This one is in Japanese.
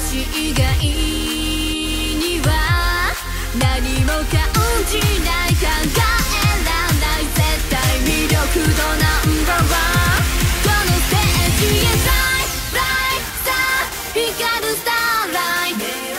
私以外には何も感じない考えらない絶対魅力度ナンバーワン。このステージへ Light, light, star 光るスターライト